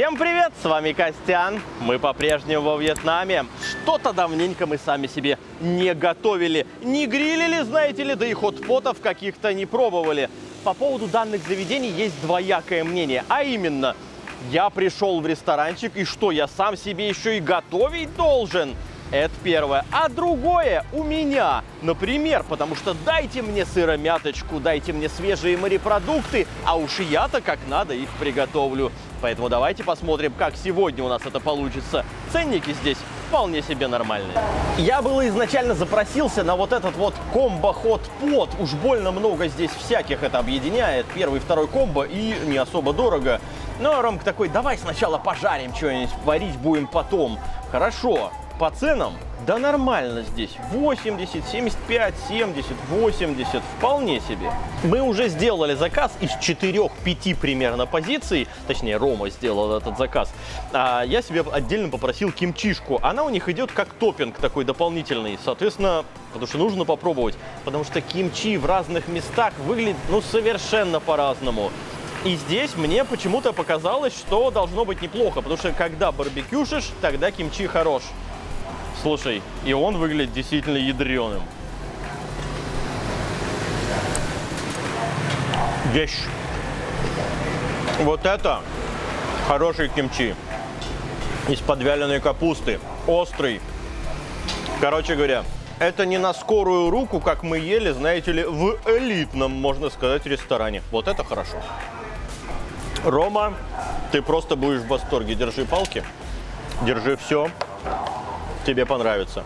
Всем привет, с вами Костян. Мы по-прежнему во Вьетнаме. Что-то давненько мы сами себе не готовили, не грилили, знаете ли, да и хот-потов каких-то не пробовали. По поводу данных заведений есть двоякое мнение, а именно, я пришел в ресторанчик и что, я сам себе еще и готовить должен? Это первое. А другое у меня, например, потому что дайте мне сыромяточку, дайте мне свежие морепродукты, а уж я-то как надо их приготовлю. Поэтому давайте посмотрим, как сегодня у нас это получится. Ценники здесь вполне себе нормальные. Я было изначально запросился на вот этот вот комбо-ход под. Уж больно много здесь всяких это объединяет. Первый, второй комбо и не особо дорого. Но Ромка такой, давай сначала пожарим что-нибудь, варить будем потом. Хорошо, по ценам, да нормально здесь. 80, 75, 70, 80, вполне себе. Мы уже сделали заказ из 4-5 примерно позиций, точнее Рома сделал этот заказ. А я себе отдельно попросил кимчишку. Она у них идет как топпинг такой дополнительный, соответственно, потому что нужно попробовать. Потому что кимчи в разных местах выглядит ну совершенно по-разному. И здесь мне почему-то показалось, что должно быть неплохо, потому что когда барбекюшишь, тогда кимчи хорош. Слушай, и он выглядит действительно ядреным. Вещь. Вот это хороший кимчи. Из подвяленной капусты. Острый. Короче говоря, это не на скорую руку, как мы ели, знаете ли, в элитном, можно сказать, ресторане. Вот это хорошо. Рома, ты просто будешь в восторге. Держи палки, держи все тебе понравится.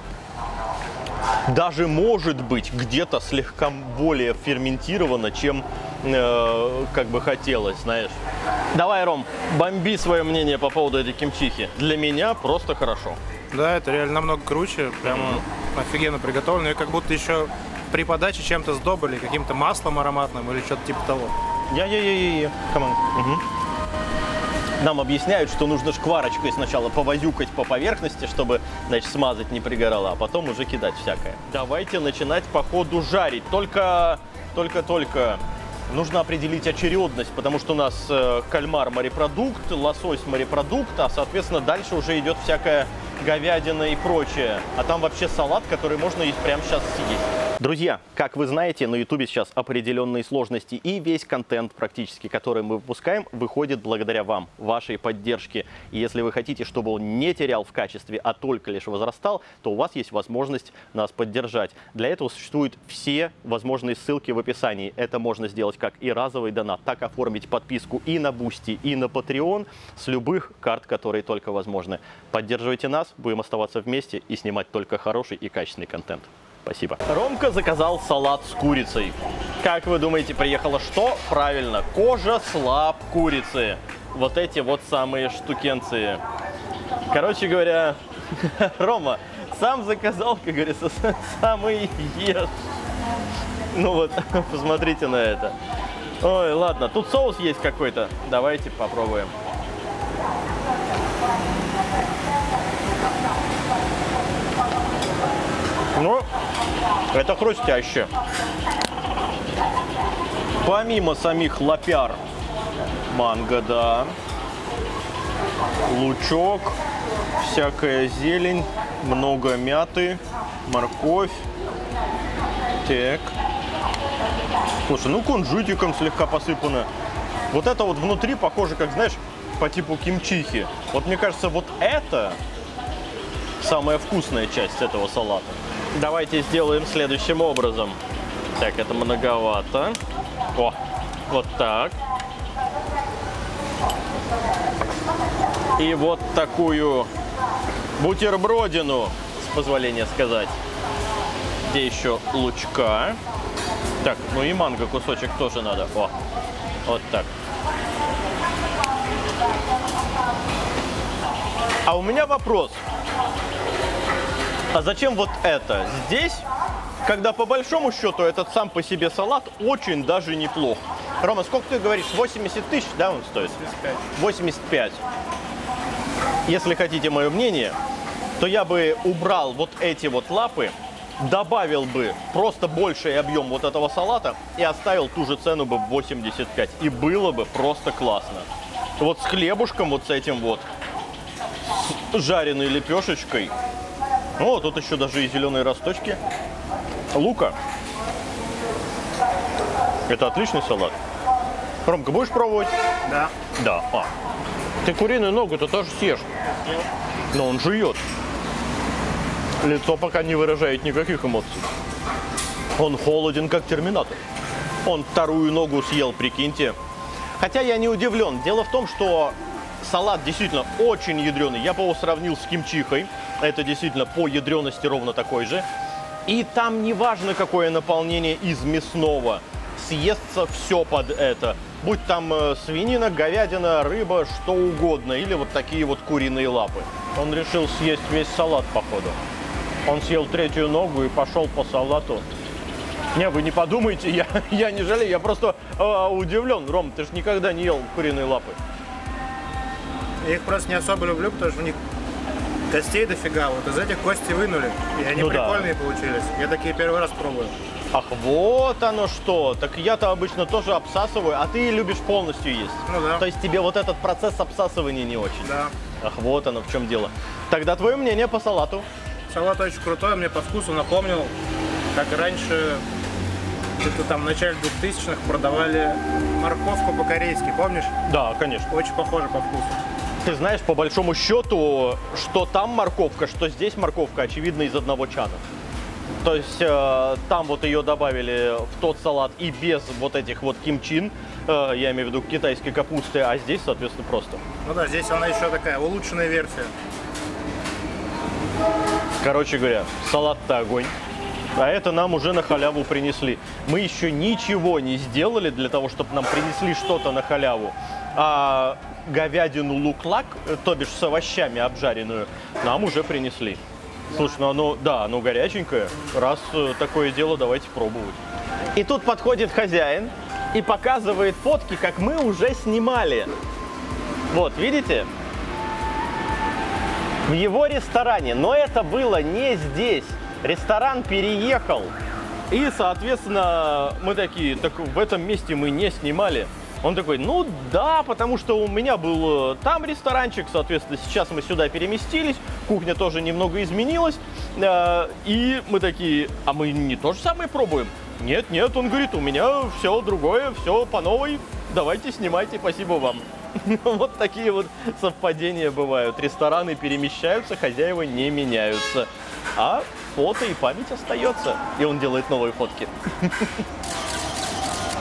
Даже может быть где-то слегка более ферментировано, чем э, как бы хотелось, знаешь. Давай, Ром, бомби свое мнение по поводу этой кимчихи. Для меня просто хорошо. Да, это реально намного круче, прямо mm-hmm. офигенно приготовлено. И как будто еще при подаче чем-то сдобрили, каким-то маслом ароматным или что-то типа того. Я-я-я-я-я, on. Угу. Нам объясняют, что нужно шкварочкой сначала повозюкать по поверхности, чтобы, значит, смазать не пригорало, а потом уже кидать всякое. Давайте начинать по ходу жарить. Только, только, только нужно определить очередность, потому что у нас э, кальмар морепродукт, лосось морепродукт, а, соответственно, дальше уже идет всякая говядина и прочее. А там вообще салат, который можно есть прямо сейчас съесть. Друзья, как вы знаете, на YouTube сейчас определенные сложности, и весь контент практически, который мы выпускаем, выходит благодаря вам, вашей поддержке. И если вы хотите, чтобы он не терял в качестве, а только лишь возрастал, то у вас есть возможность нас поддержать. Для этого существуют всевозможные ссылки в описании. Это можно сделать как и разовый донат, так оформить подписку и на Boosty, и на Patreon с любых карт, которые только возможны. Поддерживайте нас, будем оставаться вместе и снимать только хороший и качественный контент. Спасибо. Ромка заказал салат с курицей. Как вы думаете, приехало что? Правильно, кожа с лап курицы. Вот эти вот самые штукенции. Короче говоря, Рома сам заказал, как говорится, самый ешь. Ну вот, посмотрите на это. Ой, ладно, тут соус есть какой-то. Давайте попробуем. Ну, это хрустяще. Помимо самих лапяр, манго, да, лучок, всякая зелень, много мяты, морковь. Так. Слушай, ну кунжутиком слегка посыпано. Вот это вот внутри похоже, как, знаешь, по типу кимчихи. Вот мне кажется, вот это самая вкусная часть этого салата. Давайте сделаем следующим образом. Так, это многовато. О, вот так. И вот такую бутербродину, с позволения сказать. Где еще лучка. Так, ну и манго кусочек тоже надо. О, вот так. А у меня вопрос. А зачем вот это? Здесь, когда по большому счету этот сам по себе салат очень даже неплох. Рома, сколько ты говоришь? 80 тысяч, да, он стоит? 85. 85. Если хотите мое мнение, то я бы убрал вот эти вот лапы, добавил бы просто больший объем вот этого салата и оставил ту же цену бы в 85. И было бы просто классно. Вот с хлебушком, вот с этим вот. С жареной лепешечкой. О, тут еще даже и зеленые росточки. Лука. Это отличный салат. Ромка, будешь пробовать? Да. Да. А. Ты куриную ногу-то тоже съешь. Но он жует. Лицо пока не выражает никаких эмоций. Он холоден, как терминатор. Он вторую ногу съел, прикиньте. Хотя я не удивлен. Дело в том, что салат действительно очень ядреный. Я бы его сравнил с кимчихой. Это действительно по ядрености ровно такой же. И там не важно, какое наполнение из мясного. Съестся все под это. Будь там э, свинина, говядина, рыба, что угодно. Или вот такие вот куриные лапы. Он решил съесть весь салат, походу. Он съел третью ногу и пошел по салату. Не, вы не подумайте, я, я не жалею, я просто э, удивлен. Ром, ты же никогда не ел куриные лапы. Я их просто не особо люблю, потому что у них костей дофига. Вот из этих кости вынули. И они Ну да. прикольные получились. Я такие первый раз пробую. Ах, вот оно что. Так я-то обычно тоже обсасываю, а ты любишь полностью есть. Ну да. То есть тебе вот этот процесс обсасывания не очень. Да. Ах, вот оно в чем дело. Тогда твое мнение по салату. Салат очень крутой, мне по вкусу напомнил, как раньше, где-то там в начале 2000-х продавали морковку по-корейски, помнишь? Да, конечно. Очень похоже по вкусу. Ты знаешь, по большому счету, что там морковка, что здесь морковка, очевидно, из одного чана. То есть э, там вот ее добавили в тот салат и без вот этих вот кимчин, э, я имею в виду китайской капусты, а здесь, соответственно, просто. Ну да, здесь она еще такая улучшенная версия. Короче говоря, салат-то огонь. А это нам уже на халяву принесли. Мы еще ничего не сделали для того, чтобы нам принесли что-то на халяву. А говядину лук-лак, э, то бишь с овощами обжаренную, нам уже принесли. Слушай, ну оно, да, оно горяченькое. Раз э, такое дело, давайте пробовать. И тут подходит хозяин и показывает фотки, как мы уже снимали. Вот, видите? в его ресторане, но это было не здесь. Ресторан переехал. И, соответственно, мы такие, так в этом месте мы не снимали. Он такой, ну да, потому что у меня был э, там ресторанчик, соответственно, сейчас мы сюда переместились, кухня тоже немного изменилась. Э, И мы такие, а мы не то же самое пробуем? Нет, нет, он говорит, у меня все другое, все по новой, давайте снимайте, спасибо вам. Вот такие вот совпадения бывают. Рестораны перемещаются, хозяева не меняются. А фото и память остается. И он делает новые фотки.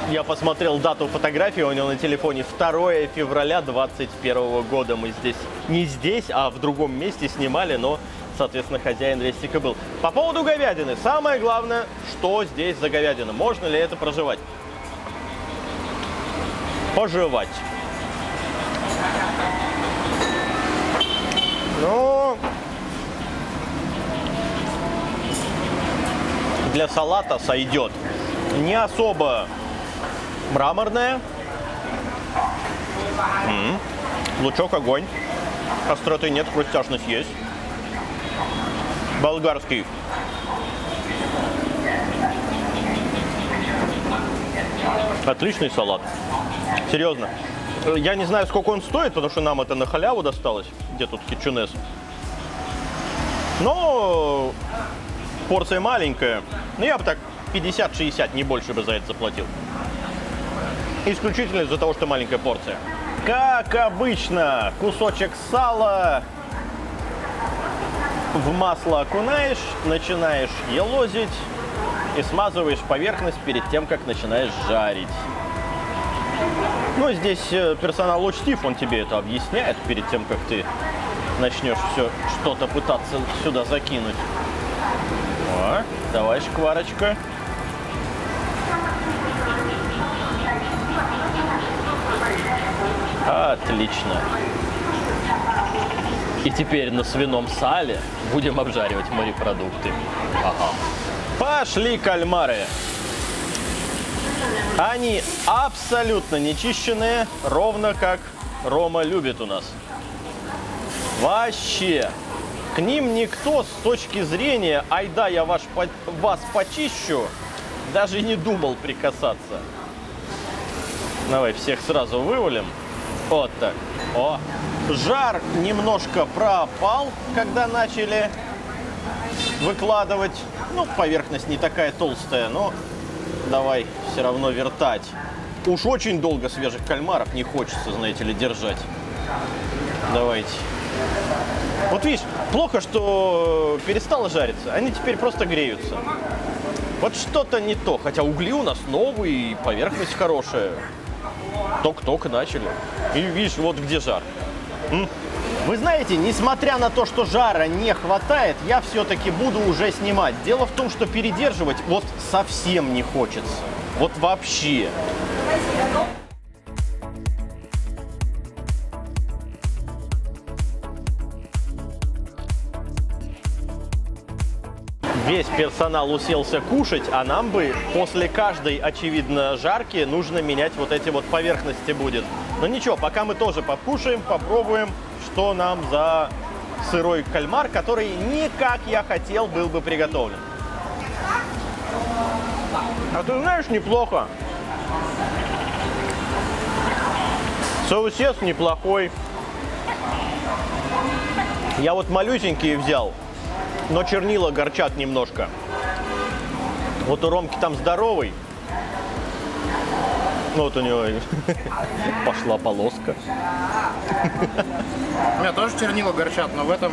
Я посмотрел дату фотографии, у него на телефоне 2 февраля 2021 года. Мы здесь, не здесь, а в другом месте снимали, но, соответственно, хозяин рестика был. По поводу говядины. Самое главное, что здесь за говядина. Можно ли это проживать? Пожевать. Ну, для салата сойдет. Не особо мраморная. М. Лучок огонь. Остроты нет, хрустяшность есть. Болгарский. Отличный салат. Серьезно. Я не знаю, сколько он стоит, потому что нам это на халяву досталось. Где тут кичунес? Но порция маленькая. Ну, я бы так 50-60, не больше бы за это заплатил. Исключительно из-за того, что маленькая порция. Как обычно, кусочек сала в масло окунаешь, начинаешь елозить и смазываешь поверхность перед тем, как начинаешь жарить. Ну, здесь э, персонал учтив, он тебе это объясняет перед тем, как ты начнешь все что-то пытаться сюда закинуть. О, давай, шкварочка. Отлично. И теперь на свином сале будем обжаривать морепродукты. Ага. Пошли кальмары. Они абсолютно нечищенные, ровно как Рома любит у нас. Вообще. К ним никто с точки зрения «Айда, я ваш, по- вас почищу» даже не думал прикасаться. Давай всех сразу вывалим. Вот так. О, жар немножко пропал, когда начали выкладывать. Ну, поверхность не такая толстая, но давай все равно вертать. Уж очень долго свежих кальмаров не хочется, знаете ли, держать. Давайте. Вот видишь, плохо, что перестало жариться. Они теперь просто греются. Вот что-то не то. Хотя угли у нас новые, и поверхность хорошая. Ток-ток начали. И видишь, вот где жар. М? Вы знаете, несмотря на то, что жара не хватает, я все-таки буду уже снимать. Дело в том, что передерживать вот совсем не хочется. Вот вообще. Весь персонал уселся кушать, а нам бы после каждой, очевидно, жарки нужно менять вот эти вот поверхности будет. Но ничего, пока мы тоже покушаем, попробуем, что нам за сырой кальмар, который не как я хотел был бы приготовлен. А ты знаешь, неплохо. Соусец неплохой. Я вот малюсенькие взял, но чернила горчат немножко. Вот у Ромки там здоровый. Ну вот у него пошла полоска. У меня тоже чернила горчат, но в этом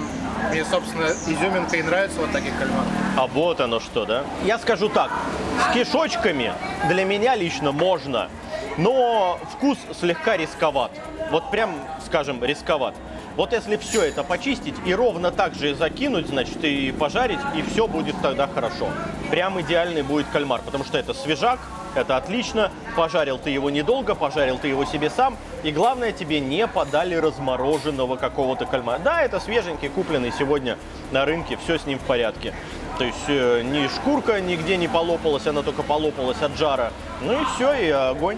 мне, собственно, изюминка и нравится вот таких кальмаров. А вот оно что, да? Я скажу так, с кишочками для меня лично можно, но вкус слегка рисковат. Вот прям, скажем, рисковат. Вот если все это почистить и ровно так же закинуть, значит, и пожарить, и все будет тогда хорошо. Прям идеальный будет кальмар, потому что это свежак, это отлично. Пожарил ты его недолго, пожарил ты его себе сам. И главное, тебе не подали размороженного какого-то кальмара. Да, это свеженький, купленный сегодня на рынке, все с ним в порядке. То есть э, ни шкурка нигде не полопалась, она только полопалась от жара. Ну и все, и огонь.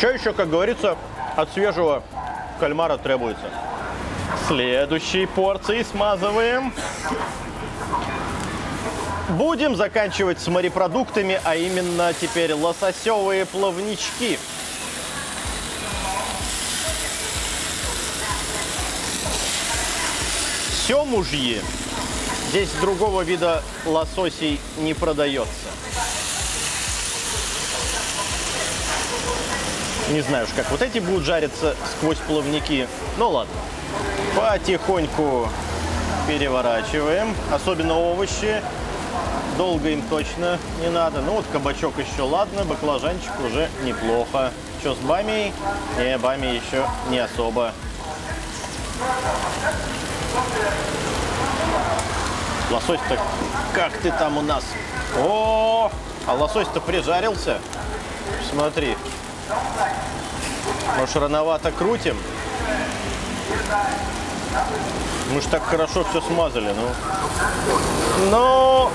Что еще, как говорится, от свежего кальмара требуется? Следующей порции смазываем. Будем заканчивать с морепродуктами, а именно теперь лососевые плавнички. Семужьи. Здесь другого вида лососей не продается. Не знаю уж, как вот эти будут жариться сквозь плавники. Ну ладно. Потихоньку переворачиваем. Особенно овощи. Долго им точно не надо. Ну вот кабачок еще ладно, баклажанчик уже неплохо. Что с бамией? Не, бами еще не особо. Лосось-то как ты там у нас? О, а лосось-то прижарился. Смотри. Может, рановато крутим? Мы ж так хорошо все смазали, ну. Но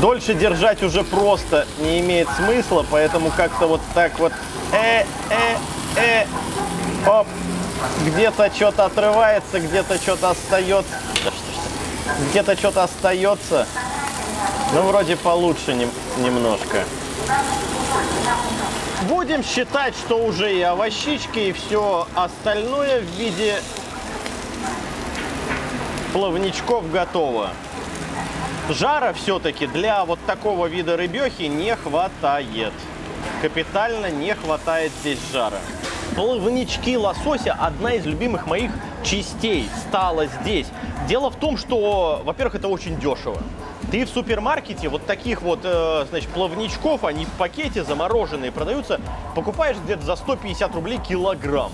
дольше держать уже просто не имеет смысла, поэтому как-то вот так вот э, э, э, оп, где-то что-то отрывается, где-то что-то остается. Где-то что-то остается. Ну, вроде получше нем немножко. Будем считать, что уже и овощички, и все остальное в виде плавничков готово. Жара все-таки для вот такого вида рыбехи не хватает. Капитально не хватает здесь жара. Плавнички лосося – одна из любимых моих частей стала здесь. Дело в том, что, во-первых, это очень дешево. Ты в супермаркете вот таких вот, э, значит, плавничков, они в пакете замороженные продаются, покупаешь где-то за 150 рублей килограмм.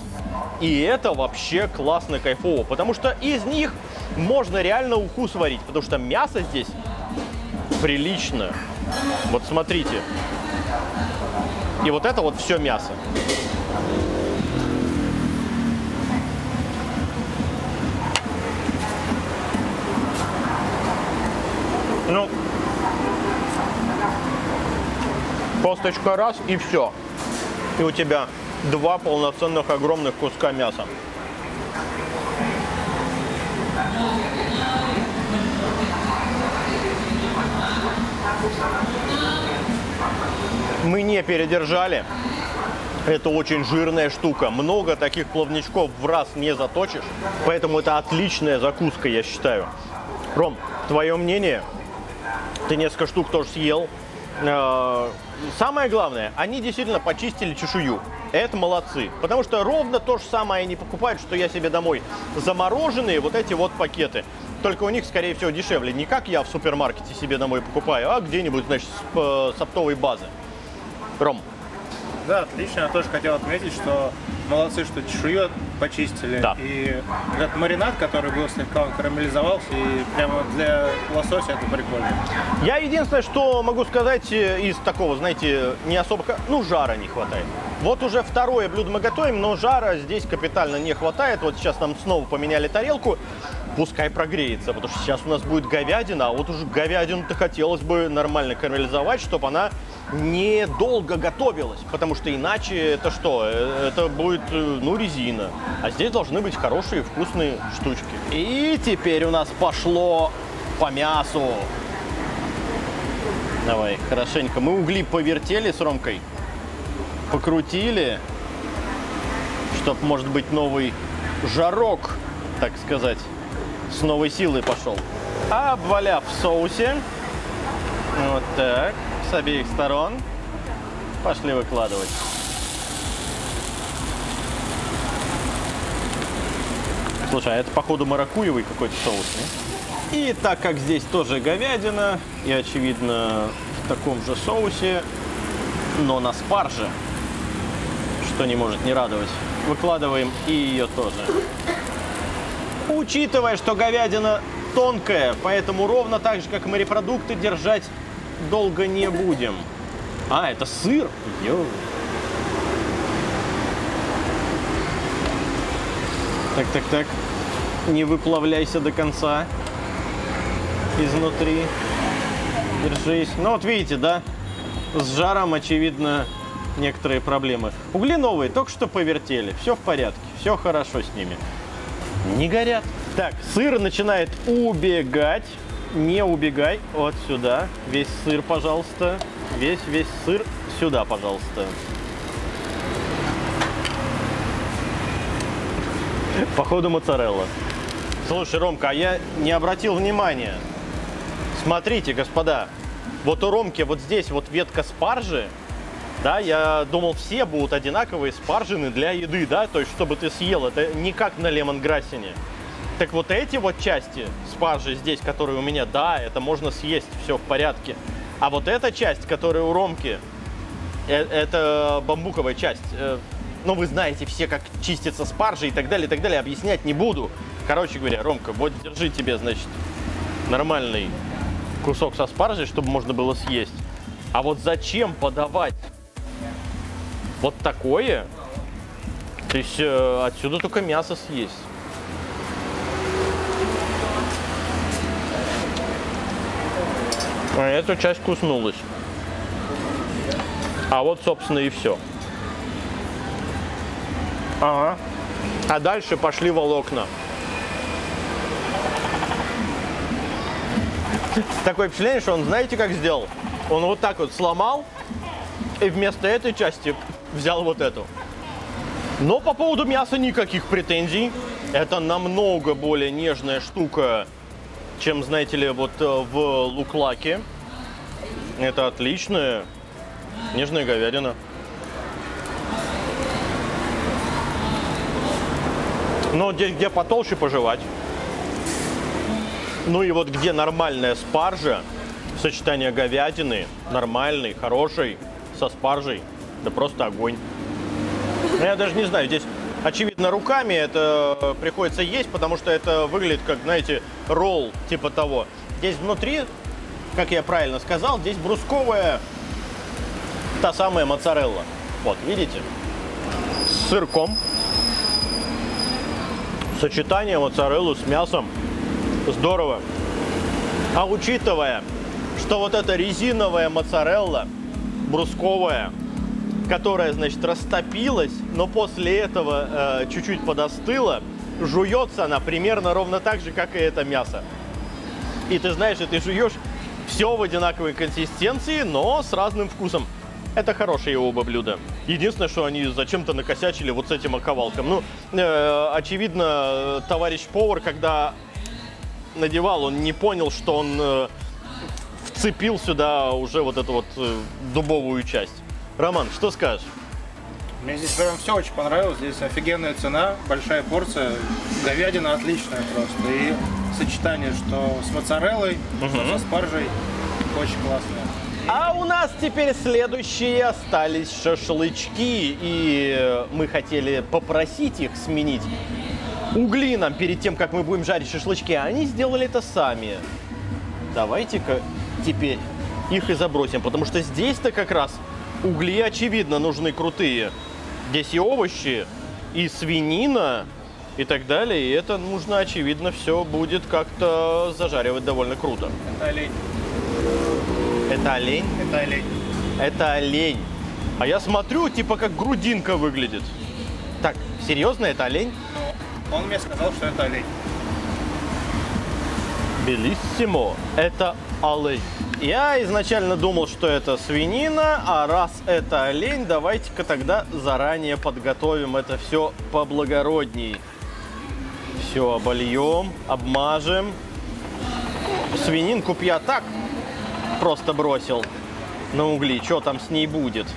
И это вообще классно, кайфово, потому что из них можно реально уху сварить, потому что мясо здесь приличное. Вот смотрите. И вот это вот все мясо. Ну, косточка раз и все. И у тебя два полноценных огромных куска мяса. Мы не передержали. Это очень жирная штука. Много таких плавничков в раз не заточишь. Поэтому это отличная закуска, я считаю. Ром, твое мнение? Ты несколько штук тоже съел. Э, Самое главное, они действительно почистили чешую. Это молодцы. Потому что ровно то же самое они покупают, что я себе домой. Замороженные вот эти вот пакеты. Только у них, скорее всего, дешевле. Не как я в супермаркете себе домой покупаю, а где-нибудь, значит, с, э, с оптовой базы. Ром, Да, отлично. Я тоже хотел отметить, что молодцы, что чешую почистили. Да. И этот маринад, который был слегка, он карамелизовался. И прямо для лосося это прикольно. Я единственное, что могу сказать э, из такого, знаете, не особо... Ну, жара не хватает. Вот уже второе блюдо мы готовим, но жара здесь капитально не хватает. Вот сейчас нам снова поменяли тарелку. Пускай прогреется, потому что сейчас у нас будет говядина, а вот уже говядину-то хотелось бы нормально карамелизовать, чтобы она недолго готовилась. Потому что иначе это что? Э, Это будет, э, ну, резина. А здесь должны быть хорошие вкусные штучки. И теперь у нас пошло по мясу. Давай, хорошенько. Мы угли повертели с Ромкой, покрутили, чтоб, может быть, новый жарок, так сказать, с новой силой пошел. А обваляв в соусе, вот так, с обеих сторон, пошли выкладывать. Слушай, а это, походу, маракуевый какой-то соус, не? И так как здесь тоже говядина, и, очевидно, в таком же соусе, но на спарже, что не может не радовать, выкладываем и ее тоже. Учитывая, что говядина тонкая, поэтому ровно так же, как морепродукты, держать долго не будем. А, это сыр? Йоу. Так, так, так. Не выплавляйся до конца. Изнутри. Держись. Ну вот видите, да? С жаром, очевидно, некоторые проблемы. Угли новые, только что повертели. Все в порядке, все хорошо с ними. Не горят. Так, сыр начинает убегать. Не убегай. Вот сюда. Весь сыр, пожалуйста. Весь, весь сыр сюда, пожалуйста. Походу моцарелла. Слушай, Ромка, а я не обратил внимания. Смотрите, господа, вот у Ромки вот здесь вот ветка спаржи, да, я думал, все будут одинаковые спаржины для еды, да, то есть, чтобы ты съел, это не как на лемонграссене. Так вот эти вот части спаржи здесь, которые у меня, да, это можно съесть, все в порядке. А вот эта часть, которая у Ромки, э- это бамбуковая часть. Э, Ну, вы знаете все, как чистится спаржа и так далее, и так далее, объяснять не буду. Короче говоря, Ромка, вот держи тебе, значит, нормальный кусок со спаржей, чтобы можно было съесть. А вот зачем подавать вот такое? То есть э, отсюда только мясо съесть. А эту часть куснулась. А вот, собственно, и все. Ага. А дальше пошли волокна. Такое впечатление, что он, знаете, как сделал? Он вот так вот сломал, и вместо этой части взял вот эту. Но по поводу мяса никаких претензий. Это намного более нежная штука, чем, знаете ли, вот э, в луклаке. Это отличная нежная говядина. Но здесь, где потолще пожевать. Ну и вот где нормальная спаржа, сочетание говядины, нормальный, хороший, со спаржей, да просто огонь. Ну, Я даже не знаю, здесь очевидно руками это э, приходится есть, потому что это выглядит как, знаете, ролл типа того. Здесь внутри, как я правильно сказал, здесь брусковая та самая моцарелла. Вот, видите? С сырком. Сочетание моцареллы с мясом. Здорово. А учитывая, что вот эта резиновая моцарелла, брусковая, которая, значит, растопилась, но после этого э, чуть-чуть подостыла, жуется она примерно ровно так же, как и это мясо. И ты знаешь, и ты жуешь все в одинаковой консистенции, но с разным вкусом. Это хорошие оба блюда. Единственное, что они зачем-то накосячили вот с этим оковалком. Ну, э, очевидно, товарищ повар, когда надевал, он не понял, что он э, вцепил сюда уже вот эту вот э, дубовую часть. Роман, что скажешь? Мне здесь прям все очень понравилось. Здесь офигенная цена, большая порция. Говядина отличная просто. И сочетание, что с моцареллой, что со спаржей. Очень классное. А у нас теперь следующие остались шашлычки, и мы хотели попросить их сменить угли нам перед тем, как мы будем жарить шашлычки, а они сделали это сами. Давайте-ка теперь их и забросим, потому что здесь-то как раз угли, очевидно, нужны крутые. Здесь и овощи, и свинина, и так далее, и это нужно, очевидно, все будет как-то зажаривать довольно круто. Это олень. Это олень? Это олень. Это олень. А я смотрю, типа как грудинка выглядит. Так, серьезно, это олень? Ну, он мне сказал, что это олень. Белиссимо. Это олень. Я изначально думал, что это свинина, а раз это олень, давайте-ка тогда заранее подготовим это все поблагородней. Все обольем, обмажем. Свининку б я так просто бросил на угли. Что там с ней будет?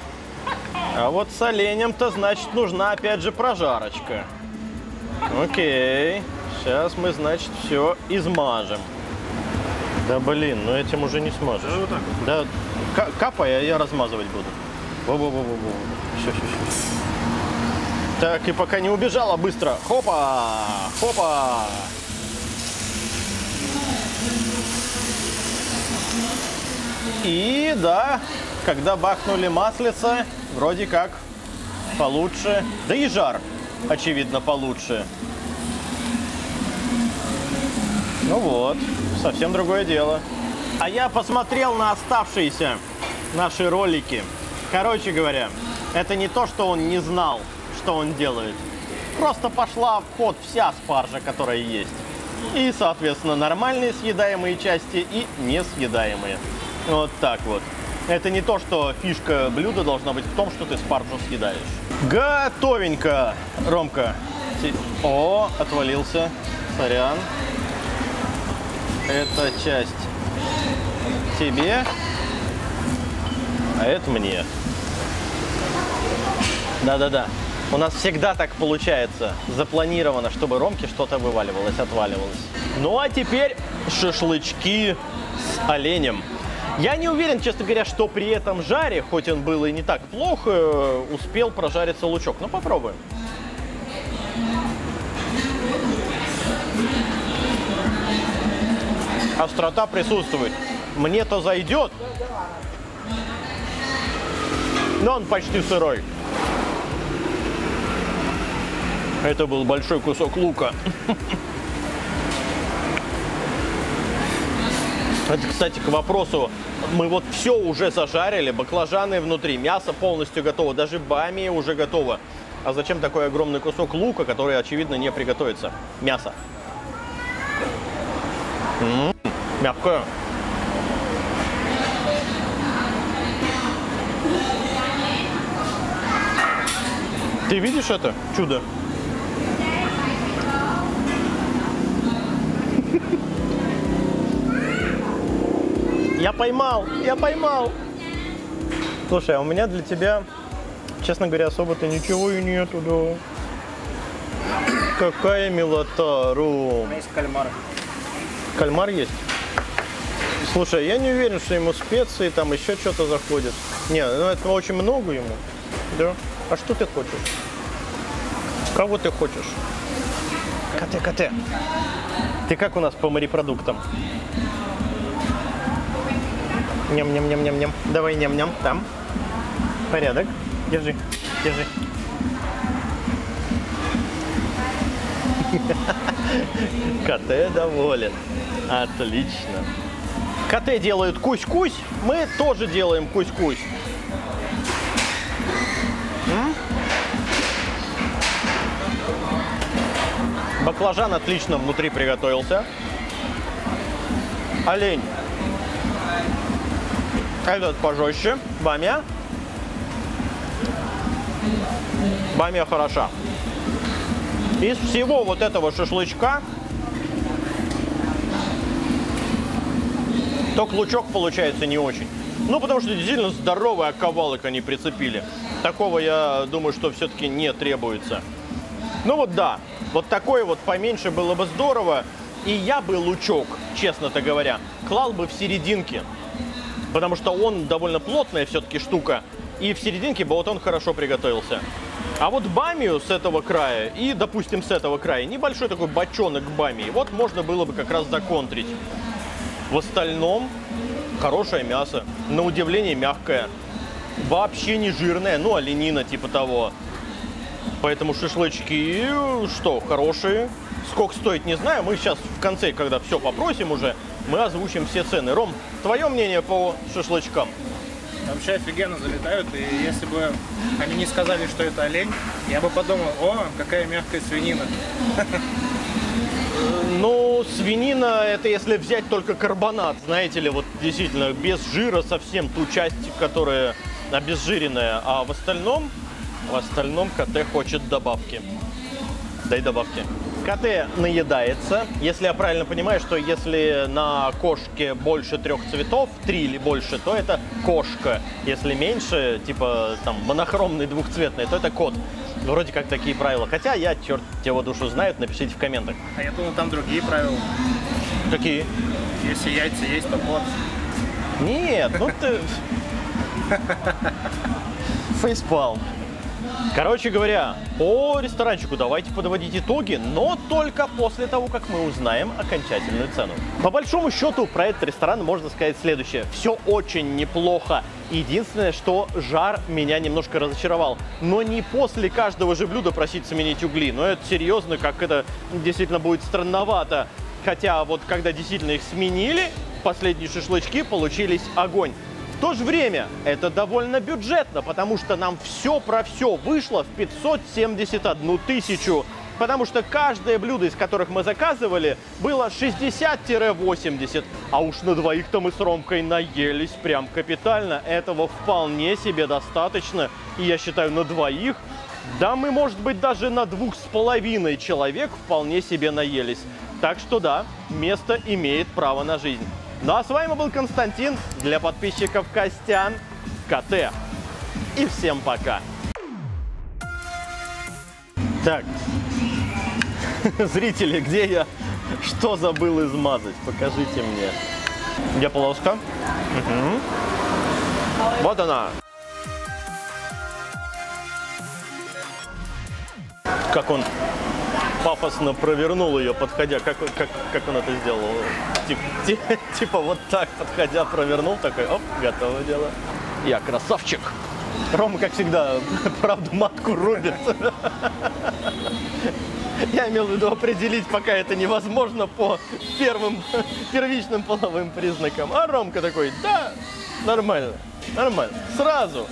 А вот с оленем-то, значит, нужна опять же прожарочка. Окей. Сейчас мы, значит, все измажем. Да блин, ну этим уже не смажешь. Да, вот так вот. Да, ка- капай, а я размазывать буду. Во-во-во-во-во. Все, все, все. Так, и пока не убежала, быстро. Хопа! Хопа! И да, когда бахнули маслица, вроде как получше. Да и жар, очевидно, получше. Ну вот, совсем другое дело. А я посмотрел на оставшиеся наши ролики. Короче говоря, это не то, что он не знал, что он делает. Просто пошла в ход вся спаржа, которая есть. И, соответственно, нормальные съедаемые части и несъедаемые. Вот так вот. Это не то, что фишка блюда должна быть в том, что ты спаржу съедаешь. Готовенько, Ромка. О, отвалился. Сорян. Эта часть тебе, а это мне. Да-да-да. У нас всегда так получается. Запланировано, чтобы Ромке что-то вываливалось, отваливалось. Ну а теперь шашлычки с оленем. Я не уверен, честно говоря, что при этом жаре, хоть он был и не так плохо, э, успел прожариться лучок. Ну попробуем. Острота присутствует. Мне-то зайдет. Но он почти сырой. Это был большой кусок лука. Это, кстати, к вопросу. Мы вот все уже зажарили, баклажаны внутри, мясо полностью готово, даже бами уже готово. А зачем такой огромный кусок лука, который, очевидно, не приготовится? Мясо. М, Мягкое. Ты видишь это чудо? Я поймал, я поймал. Слушай, а у меня для тебя, честно говоря, особо-то ничего и нету, да. Какая милота, У Ром. меня есть кальмары. Кальмар есть? Слушай, я не уверен, что ему специи, там еще что-то заходит. Не, ну это очень много ему. Да. А что ты хочешь? Кого ты хочешь? Коте, коте. Ты как у нас по морепродуктам? Ням-ням-ням-ням-ням. Давай ням-ням. Там. Порядок. Держи. Держи. Коте доволен. Отлично. Коте делают кусь-кусь, мы тоже делаем кусь-кусь. Баклажан отлично внутри приготовился. Олень. Этот пожестче. Бамя. Бамия хороша. Из всего вот этого шашлычка только лучок получается не очень. Ну, потому что действительно здоровый оковалок они прицепили. Такого, я думаю, что все-таки не требуется. Ну вот да, вот такое вот поменьше было бы здорово. И я бы лучок, честно-то говоря, клал бы в серединке. Потому что он довольно плотная все-таки штука. И в серединке бы вот он хорошо приготовился. А вот бамию с этого края и, допустим, с этого края, небольшой такой бочонок бамии, вот можно было бы как раз законтрить. В остальном хорошее мясо, на удивление мягкое, вообще не жирное, ну оленина типа того. Поэтому шашлычки, что, хорошие. Сколько стоит, не знаю. Мы сейчас в конце, когда все попросим уже, мы озвучим все цены. Ром, твое мнение по шашлычкам? Вообще офигенно залетают, и если бы они не сказали, что это олень, я бы подумал, о, какая мягкая свинина. Ну, свинина, это если взять только карбонат, знаете ли, вот действительно, без жира совсем ту часть, которая обезжиренная, а в остальном, в остальном КТ хочет добавки. Дай добавки. КТ наедается. Если я правильно понимаю, что если на кошке больше трех цветов, три или больше, то это кошка. Если меньше, типа там монохромный двухцветный, то это кот. Вроде как такие правила. Хотя я, черт его душу знает, напишите в комментах. А я думал, там другие правила. Какие? Если яйца есть, то кот. Нет, ну ты... Фейспалм. Короче говоря, по ресторанчику давайте подводить итоги, но только после того, как мы узнаем окончательную цену. По большому счету, про этот ресторан можно сказать следующее. Все очень неплохо. Единственное, что жар меня немножко разочаровал. Но не после каждого же блюда просить сменить угли. Но это серьезно, как это действительно будет странновато. Хотя вот когда действительно их сменили, последние шашлычки получились огонь. То же время это довольно бюджетно, потому что нам все про все вышло в 571 тысячу. Потому что каждое блюдо, из которых мы заказывали, было 60-80. А уж на двоих-то мы с Ромкой наелись прям капитально. Этого вполне себе достаточно. И я считаю, на двоих да, мы, может быть, даже на двух с половиной человек вполне себе наелись. Так что да, место имеет право на жизнь. Ну а с вами был Константин для подписчиков Костян КТ. И всем пока. Так, зрители, где я что забыл измазать? Покажите мне. Где полоска? Мгм. Вот она. Как он пафосно провернул ее, подходя. Как, он- как, как он это сделал? Тип- ти- Типа вот так, подходя, провернул, такой, оп, готово дело. Я красавчик. Рома, как всегда, правду матку рубит. Я имел в виду определить, пока это невозможно по первым, первичным половым признакам. А Ромка такой, да, нормально, нормально, сразу.